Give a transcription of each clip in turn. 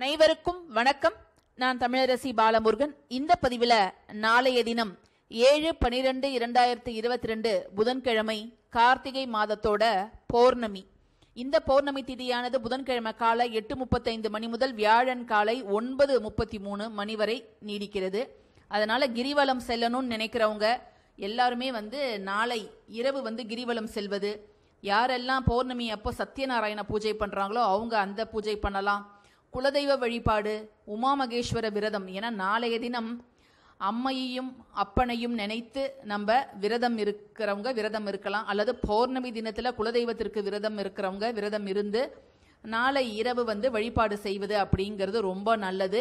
அனைவருக்கும் வணக்கம். நான் தமிழரசி பாலமுருகன். இந்த பதிவில் நாளைய தினம் ஏழு பனிரெண்டு இரண்டாயிரத்தி இருபத்தி ரெண்டு புதன்கிழமை கார்த்திகை மாதத்தோட பௌர்ணமி. இந்த பௌர்ணமி திதியானது புதன்கிழமை காலை எட்டு முப்பத்தைந்து மணி முதல் வியாழன் காலை ஒன்பது முப்பத்தி மூணு மணி வரை நீடிக்கிறது. அதனால கிரிவலம் செல்லணும்னு நினைக்கிறவங்க எல்லாருமே வந்து நாளை இரவு வந்து கிரிவலம் செல்வது. யாரெல்லாம் பௌர்ணமி அப்போ சத்யநாராயண பூஜை பண்ணுறாங்களோ அவங்க அந்த பூஜை பண்ணலாம். குலதெய்வ வழிபாடு உமா மகேஸ்வர விரதம். ஏன்னா நாளைய தினம் அம்மையையும் அப்பனையும் நினைத்து நம்ம விரதம் இருக்கிறவங்க விரதம் இருக்கலாம். அல்லது பௌர்ணமி தினத்தில் குலதெய்வத்திற்கு விரதம் இருக்கிறவங்க விரதம் இருந்து நாளை இரவு வந்து வழிபாடு செய்வது அப்படிங்கிறது ரொம்ப நல்லது.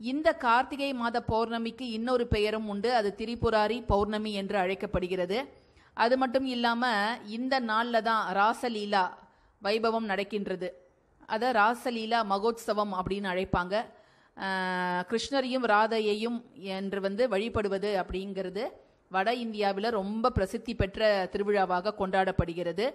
இந்த கார்த்திகை மாத பௌர்ணமிக்கு இன்னொரு பெயரும் உண்டு. அது திரிபுராரி பௌர்ணமி என்று அழைக்கப்படுகிறது. அது மட்டும் இல்லாமல் இந்த நாளில் தான் ராசலீலா வைபவம் நடக்கின்றது. அதை ராசலீலா மகோத்சவம் அப்படின்னு அழைப்பாங்க. கிருஷ்ணரையும் ராதையையும் என்று வந்து வழிபடுவது அப்படிங்கிறது வட இந்தியாவில் ரொம்ப பிரசித்தி பெற்ற திருவிழாவாக கொண்டாடப்படுகிறது.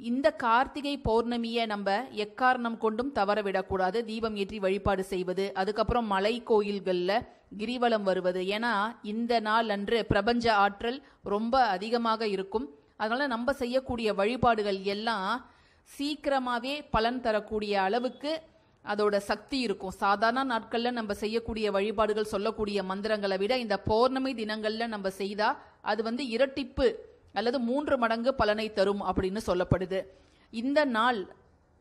இந்த கார்த்திகை பௌர்ணமியை நம்ம எக்காரணம் கொண்டும் தவற விடக்கூடாது. தீபம் ஏற்றி வழிபாடு செய்வது அதுக்கப்புறம் மலை கோயில்களில் கிரிவலம் வருவது. ஏன்னா இந்த நாள் அன்று பிரபஞ்ச ஆற்றல் ரொம்ப அதிகமாக இருக்கும். அதனால நம்ம செய்யக்கூடிய வழிபாடுகள் எல்லாம் சீக்கிரமாகவே பலன் தரக்கூடிய அளவுக்கு அதோட சக்தி இருக்கும். சாதாரண நாட்களில் நம்ம செய்யக்கூடிய வழிபாடுகள் சொல்லக்கூடிய மந்திரங்களை விட இந்த பௌர்ணமி தினங்களில் நம்ம செய்தால் அது வந்து இரட்டிப்பு அல்லது மூன்று மடங்கு பலனை தரும் அப்படின்னு சொல்லப்படுது. இந்த நாள்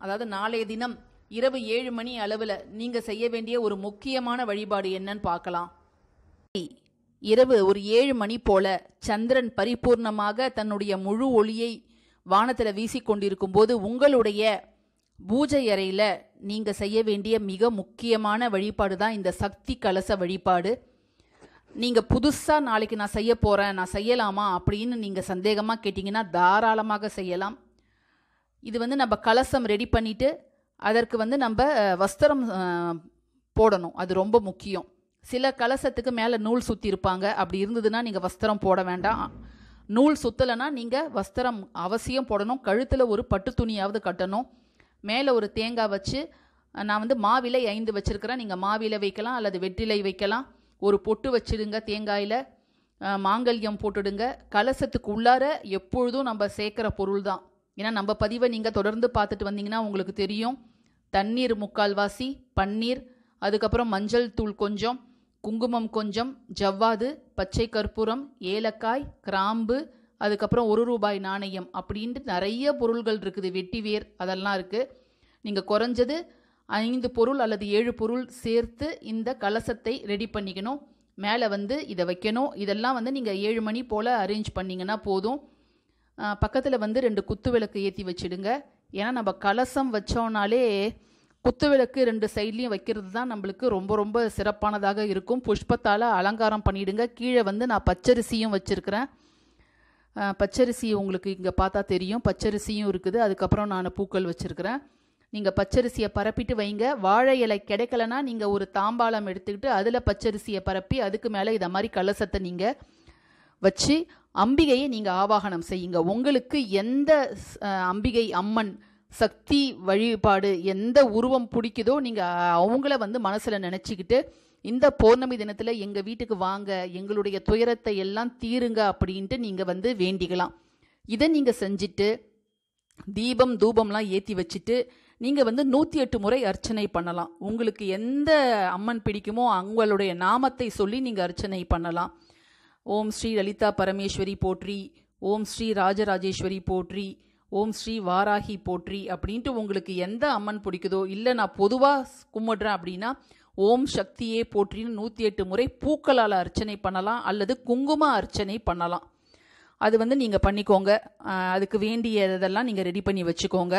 அதாவது நாளைய தினம் இரவு ஏழு மணி அளவில் நீங்கள் செய்ய வேண்டிய ஒரு முக்கியமான வழிபாடு என்னன்னு பார்க்கலாம். இரவு ஒரு ஏழு மணி போல சந்திரன் பரிபூர்ணமாக தன்னுடைய முழு ஒளியை வானத்தில் வீசி கொண்டிருக்கும் போது உங்களுடைய பூஜை அறையில் நீங்கள் செய்ய வேண்டிய மிக முக்கியமான வழிபாடு தான் இந்த சக்தி கலச வழிபாடு. நீங்கள் புதுசாக நாளைக்கு நான் செய்ய போகிறேன் நான் செய்யலாமா அப்படின்னு நீங்கள் சந்தேகமாக கேட்டிங்கன்னா தாராளமாக செய்யலாம். இது வந்து நம்ம கலசம் ரெடி பண்ணிவிட்டு அதற்கு வந்து நம்ம வஸ்திரம் போடணும். அது ரொம்ப முக்கியம். சில கலசத்துக்கு மேலே நூல் சுற்றி இருப்பாங்க. அப்படி இருந்ததுன்னா நீங்கள் வஸ்திரம் போட வேண்டாம். நூல் சுத்தலைன்னா நீங்கள் வஸ்திரம் அவசியம் போடணும். கழுத்தில் ஒரு பட்டு துணியாவது கட்டணும். மேலே ஒரு தேங்காய் வச்சு நான் வந்து மாவிலை ஐந்து வச்சுருக்கிறேன். நீங்கள் மாவிலை வைக்கலாம் அல்லது வெற்றிலை வைக்கலாம். ஒரு பொட்டு வச்சிடுங்க தேங்காயில். மாங்கல்யம் போட்டுடுங்க. கலசத்துக்கு உள்ளார எப்பொழுதும் நம்ம சேர்க்குற பொருள் தான் ஏன்னா நம்ம பதிவை நீங்கள் தொடர்ந்து பார்த்துட்டு வந்தீங்கன்னா உங்களுக்கு தெரியும். தண்ணீர் முக்கால்வாசி பன்னீர் அதுக்கப்புறம் மஞ்சள் தூள் கொஞ்சம். குங்குமம் கொஞ்சம் ஜவ்வாது பச்சை கற்பூரம் ஏலக்காய் கிராம்பு அதுக்கப்புறம் ஒரு ரூபாய் நாணயம் அப்படின்ட்டு நிறைய பொருள்கள் இருக்குது. வெட்டிவேர் அதெல்லாம் இருக்குது நீங்கள் குறைஞ்சது ஐந்து பொருள் அல்லது ஏழு பொருள் சேர்த்து இந்த கலசத்தை ரெடி பண்ணிக்கணும். மேலே வந்து இதை வைக்கணும். இதெல்லாம் வந்து நீங்கள் ஏழு மணி போல் அரேஞ்ச் பண்ணிங்கன்னா போதும். பக்கத்தில் வந்து ரெண்டு குத்து விளக்கு ஏற்றி வச்சிடுங்க. ஏன்னா நம்ம கலசம் வச்சோன்னாலே குத்து விளக்கு ரெண்டு சைட்லேயும் வைக்கிறது தான் நம்மளுக்கு ரொம்ப ரொம்ப சிறப்பானதாக இருக்கும். புஷ்பத்தால் அலங்காரம் பண்ணிவிடுங்க கீழே வந்து நான் பச்சரிசியும் வச்சுருக்கிறேன். பச்சரிசி உங்களுக்கு இங்கே பார்த்தா தெரியும். பச்சரிசியும் இருக்குது. அதுக்கப்புறம் நான் பூக்கள் வச்சுருக்கிறேன். நீங்கள் பச்சரிசியை பரப்பிட்டு வைங்க. வாழை இலை கிடைக்கலனா நீங்கள் ஒரு தாம்பாளம் எடுத்துக்கிட்டு அதில் பச்சரிசியை பரப்பி அதுக்கு மேலே இதை மாதிரி கலசத்தை நீங்கள் வச்சு அம்பிகையை நீங்கள் ஆவாகனம் செய்யுங்க. உங்களுக்கு எந்த அம்பிகை அம்மன் சக்தி வழிபாடு எந்த உருவம் பிடிக்குதோ நீங்கள் அவங்கள வந்து மனசில் நினச்சிக்கிட்டு இந்த பௌர்ணமி தினத்தில் எங்கள் வீட்டுக்கு வாங்க எங்களுடைய துயரத்தை எல்லாம் தீருங்க அப்படின்ட்டு நீங்கள் வந்து வேண்டிக்கலாம். இதை நீங்கள் செஞ்சுட்டு தீபம் தூபம்லாம் ஏற்றி வச்சுட்டு நீங்கள் வந்து நூற்றி எட்டு முறை அர்ச்சனை பண்ணலாம். உங்களுக்கு எந்த அம்மன் பிடிக்குமோ அவங்களுடைய நாமத்தை சொல்லி நீங்கள் அர்ச்சனை பண்ணலாம். ஓம் ஸ்ரீ லலிதா பரமேஸ்வரி போற்றி ஓம் ஸ்ரீ ராஜராஜேஸ்வரி போற்றி ஓம் ஸ்ரீ வாராகி போற்றி அப்படின்ட்டு உங்களுக்கு எந்த அம்மன் பிடிக்குதோ இல்லை நான் பொதுவாக கும்பிடுறேன் அப்படின்னா ஓம் சக்தியே போற்றின்னு நூற்றி எட்டு முறை பூக்களால் அர்ச்சனை பண்ணலாம் அல்லது குங்கும அர்ச்சனை பண்ணலாம். அது வந்து நீங்கள் பண்ணிக்கோங்க. அதுக்கு அதுக்கு வேண்டியதெல்லாம் நீங்கள் ரெடி பண்ணி வச்சுக்கோங்க.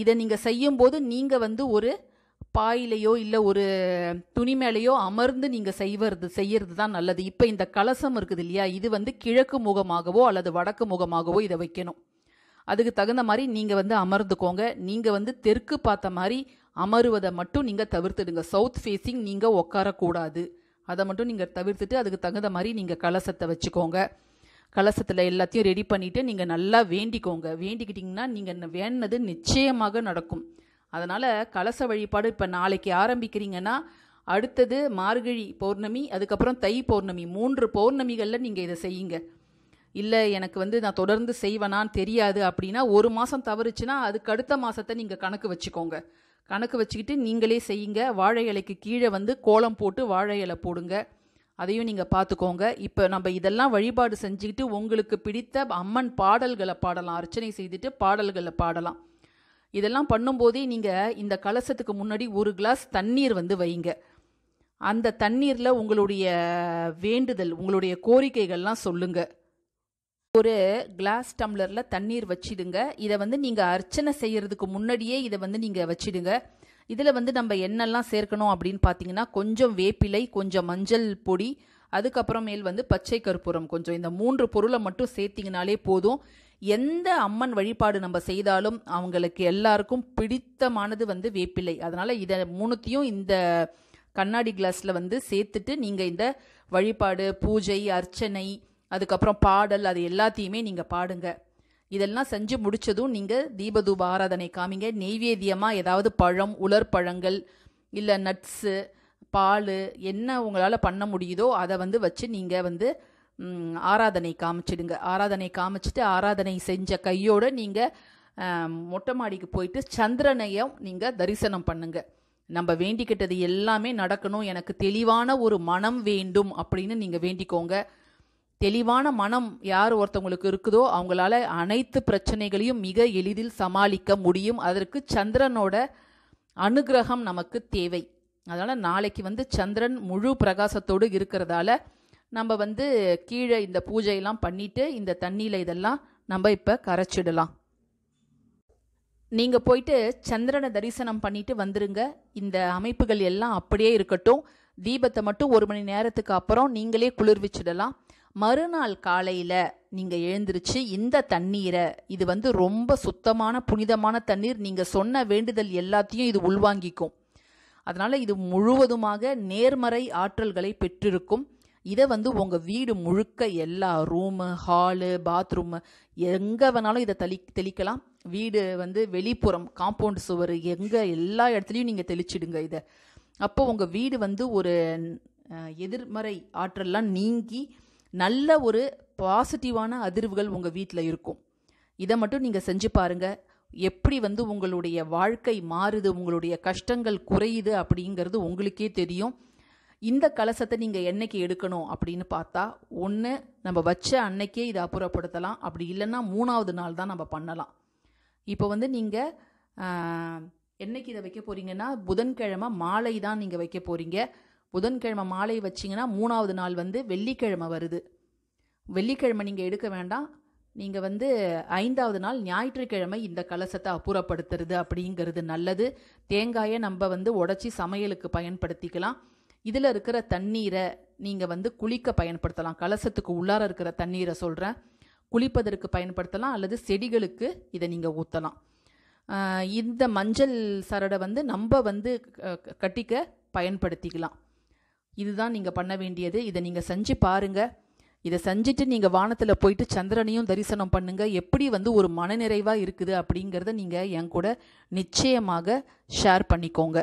இதை நீங்கள் செய்யும்போது நீங்கள் வந்து ஒரு பாயிலையோ இல்லை ஒரு துணி மேலேயோ அமர்ந்து நீங்கள் செய்வது செய்யறது தான் நல்லது. இப்போ இந்த கலசம் இருக்குது இல்லையா? இது வந்து கிழக்கு முகமாகவோ அல்லது வடக்கு முகமாகவோ இதை வைக்கணும். அதுக்கு தகுந்த மாதிரி நீங்கள் வந்து அமர்ந்துக்கோங்க. நீங்கள் வந்து தெற்கு பார்த்த மாதிரி அமருவதை மட்டும் நீங்கள் தவிர்த்துடுங்க. சவுத் ஃபேஸிங் நீங்கள் உட்காரக்கூடாது அதை மட்டும் நீங்கள் தவிர்த்துட்டு அதுக்கு தகுந்த மாதிரி நீங்கள் கலசத்தை வச்சுக்கோங்க. கலசத்தில் எல்லாத்தையும் ரெடி பண்ணிவிட்டு நீங்கள் நல்லா வேண்டிக்கோங்க. வேண்டிக்கிட்டிங்கன்னா நீங்கள் வேண்டினது நிச்சயமாக நடக்கும். அதனால் கலச வழிபாடு இப்போ நாளைக்கு ஆரம்பிக்கிறீங்கன்னா அடுத்தது மார்கழி பௌர்ணமி அதுக்கப்புறம் தை பௌர்ணமி மூன்று பௌர்ணமிகளில் நீங்கள் இதை செய்யுங்க. இல்லை எனக்கு வந்து நான் தொடர்ந்து செய்வேனான்னு தெரியாது அப்படின்னா ஒரு மாதம் தவறுச்சுன்னா அதுக்கு அடுத்த மாதத்தை நீங்கள் கணக்கு வச்சுக்கோங்க. கணக்கு வச்சுக்கிட்டு நீங்களே செய்யுங்க. வாழை இலைக்கு கீழே வந்து கோலம் போட்டு வாழை இலை போடுங்க. அதையும் நீங்கள் பார்த்துக்கோங்க இப்போ நம்ம இதெல்லாம் வழிபாடு செஞ்சுக்கிட்டு உங்களுக்கு பிடித்த அம்மன் பாடல்களை பாடலாம். அர்ச்சனை செய்துட்டு பாடல்களை பாடலாம். இதெல்லாம் பண்ணும்போதே நீங்கள் இந்த கலசத்துக்கு முன்னாடி ஒரு கிளாஸ் தண்ணீர் வந்து வைங்க. அந்த தண்ணீரில் உங்களுடைய வேண்டுதல் உங்களுடைய கோரிக்கைகள்லாம் சொல்லுங்கள் ஒரு கிளாஸ் டம்ளரில் தண்ணீர் வச்சிடுங்க. இதை வந்து நீங்கள் அர்ச்சனை செய்கிறதுக்கு முன்னாடியே இதை வந்து நீங்கள் வச்சிடுங்க. இதில் வந்து நம்ம என்னெல்லாம் சேர்க்கணும் அப்படின்னு பார்த்தீங்கன்னா கொஞ்சம் வேப்பிலை கொஞ்சம் மஞ்சள் பொடி அதுக்கப்புறமேல் வந்து பச்சை கற்பூரம் கொஞ்சம். இந்த மூன்று பொருளை மட்டும் சேர்த்திங்கனாலே போதும். எந்த அம்மன் வழிபாடு நம்ம செய்தாலும் அவங்களுக்கு எல்லாருக்கும் பிடித்தமானது வந்து வேப்பிலை. அதனால் இதை மூணுத்தையும் இந்த கண்ணாடி கிளாஸில் வந்து சேர்த்துட்டு நீங்கள் இந்த வழிபாடு பூஜை அர்ச்சனை அதுக்கப்புறம் பாடல் அது எல்லாத்தையுமே நீங்கள் பாடுங்க. இதெல்லாம் செஞ்சு முடிச்சதும் நீங்கள் தீபதூப ஆராதனை காமிங்க. நெய்வேத்தியமாக ஏதாவது பழம் உலர் பழங்கள் இல்லை நட்ஸு பால் என்ன உங்களால் பண்ண முடியுதோ அதை வந்து வச்சு நீங்கள் வந்து ஆராதனை காமிச்சிடுங்க. ஆராதனை காமிச்சிட்டு ஆராதனை செஞ்ச கையோடு நீங்கள் மொட்டை மாடிக்கு போயிட்டு சந்திரனையும் நீங்கள் தரிசனம் பண்ணுங்க. நம்ம வேண்டிக்கிட்டது எல்லாமே நடக்கணும். எனக்கு தெளிவான ஒரு மனம் வேண்டும் அப்படின்னு நீங்கள் வேண்டிக்கோங்க. தெளிவான மனம் யார் ஒருத்தவங்களுக்கு இருக்குதோ அவங்களால அனைத்து பிரச்சனைகளையும் மிக எளிதில் சமாளிக்க முடியும். அதற்கு சந்திரனோட அனுகிரகம் நமக்கு தேவை. அதனால் நாளைக்கு வந்து சந்திரன் முழு பிரகாசத்தோடு இருக்கிறதால நம்ம வந்து கீழே இந்த பூஜையெல்லாம் பண்ணிட்டு இந்த தண்ணியில் இதெல்லாம் நம்ம இப்போ கரைச்சிடலாம். நீங்கள் போயிட்டு சந்திரனை தரிசனம் பண்ணிட்டு வந்துருங்க. இந்த அமைப்புகள் எல்லாம் அப்படியே இருக்கட்டும். தீபத்தை மட்டும் ஒரு மணி நேரத்துக்கு அப்புறம் நீங்களே குளிர்விச்சிடலாம். மறுநாள் காலையில் நீங்கள் எழுந்திருச்சு இந்த தண்ணீரை இது வந்து ரொம்ப சுத்தமான புனிதமான தண்ணீர். நீங்கள் சொன்ன வேண்டுதல் எல்லாத்தையும் இது உள்வாங்கிக்கும். அதனால் இது முழுவதுமாக நேர்மறை ஆற்றல்களை பெற்றிருக்கும். இதை வந்து உங்கள் வீடு முழுக்க எல்லா ரூமு ஹாலு பாத்ரூமு எங்கே வேணாலும் இதை தெளி தெளிக்கலாம். வீடு வந்து வெளிப்புறம் காம்பவுண்ட் சுவர் எங்கே எல்லா இடத்துலையும் நீங்கள் தெளிச்சிடுங்க இதை. அப்போ உங்கள் வீடு வந்து ஒரு எதிர்மறை ஆற்றல்லாம் நீங்கி நல்ல ஒரு பாசிட்டிவான அதிர்வுகள் உங்கள் வீட்டில் இருக்கும். இதை மட்டும் நீங்கள் செஞ்சு பாருங்க. எப்படி வந்து உங்களுடைய வாழ்க்கை மாறுது உங்களுடைய கஷ்டங்கள் குறையுது அப்படிங்கிறது உங்களுக்கே தெரியும். இந்த கலசத்தை நீங்கள் என்னைக்கு எடுக்கணும் அப்படின்னு பார்த்தா ஒன்று நம்ம வச்ச அன்னைக்கே இதை அப்புறப்படுத்தலாம். அப்படி இல்லைன்னா மூணாவது நாள் தான் நம்ம பண்ணலாம். இப்போ வந்து நீங்கள் என்னைக்கு இதை வைக்க போகிறீங்கன்னா புதன்கிழமை மாலை தான் நீங்கள் வைக்க போகிறீங்க புதன்கிழமை மாலை வச்சிங்கன்னா மூணாவது நாள் வந்து வெள்ளிக்கிழமை வருது. வெள்ளிக்கிழமை நீங்கள் எடுக்க வேண்டாம். நீங்கள் வந்து ஐந்தாவது நாள் ஞாயிற்றுக்கிழமை இந்த கலசத்தை அப்புறப்படுத்துறது அப்படிங்கிறது நல்லது. தேங்காயை நம்ம வந்து உடச்சி சமையலுக்கு பயன்படுத்திக்கலாம். இதில் இருக்கிற தண்ணீரை நீங்கள் வந்து குளிக்க பயன்படுத்தலாம். கலசத்துக்கு உள்ளார இருக்கிற தண்ணீரை சொல்கிறேன் குளிப்பதற்கு பயன்படுத்தலாம் அல்லது செடிகளுக்கு இதை நீங்கள் ஊற்றலாம் இந்த மஞ்சள் சரடை வந்து நம்ம வந்து கட்டிக்க பயன்படுத்திக்கலாம். இதுதான் நீங்கள் பண்ண வேண்டியது. இதை நீங்கள் செஞ்சு பாருங்கள் இதை செஞ்சுட்டு நீங்கள் வானத்தில் போயிட்டு சந்திரனையும் தரிசனம் பண்ணுங்க. எப்படி வந்து ஒரு மனநிறைவாக இருக்குது அப்படிங்கிறத நீங்கள் என் கூட நிச்சயமாக ஷேர் பண்ணிக்கோங்க.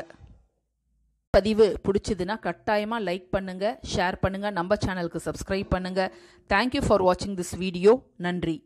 பதிவு பிடிச்சதுன்னா கட்டாயமாக லைக் பண்ணுங்கள் ஷேர் பண்ணுங்கள் நம்ம சேனலுக்கு சப்ஸ்கிரைப் பண்ணுங்கள் தேங்க்யூ ஃபார் வாட்சிங் திஸ் வீடியோ நன்றி.